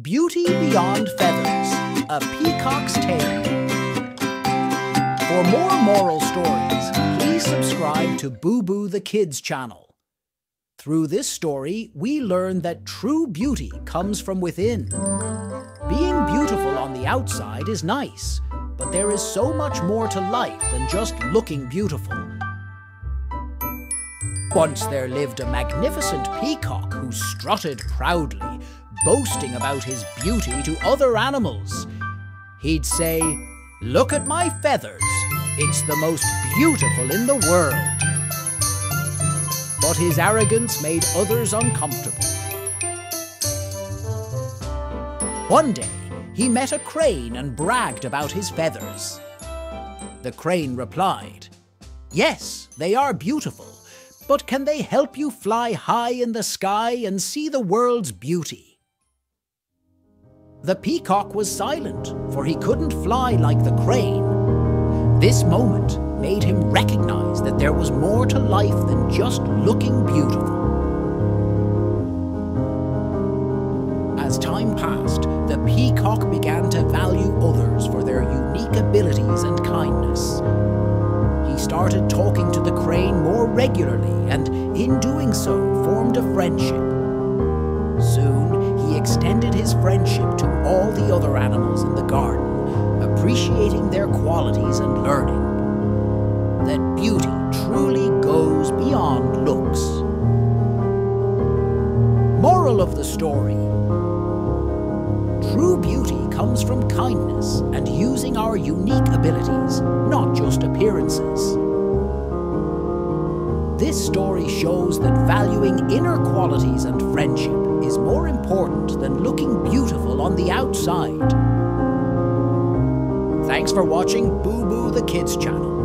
Beauty Beyond Feathers, A Peacock's Tale. For more moral stories, please subscribe to Booboo the Kids channel. Through this story, we learn that true beauty comes from within. Being beautiful on the outside is nice, but there is so much more to life than just looking beautiful. Once there lived a magnificent peacock who strutted proudly, boasting about his beauty to other animals. He'd say, Look at my feathers, it's the most beautiful in the world. But his arrogance made others uncomfortable. One day, he met a crane and bragged about his feathers. The crane replied, Yes, they are beautiful, but can they help you fly high in the sky and see the world's beauty? The peacock was silent, for he couldn't fly like the crane. This moment made him recognize that there was more to life than just looking beautiful. As time passed, the peacock began to value others for their unique abilities and kindness. He started talking to the crane more regularly and, in doing so, formed a friendship. Extended his friendship to all the other animals in the garden, appreciating their qualities and learning that beauty truly goes beyond looks. Moral of the story True beauty comes from kindness and using our unique abilities, not just appearances. This story shows that valuing inner qualities and friendship is more important than looking beautiful on the outside. Thanks for watching Booboo the Kids channel.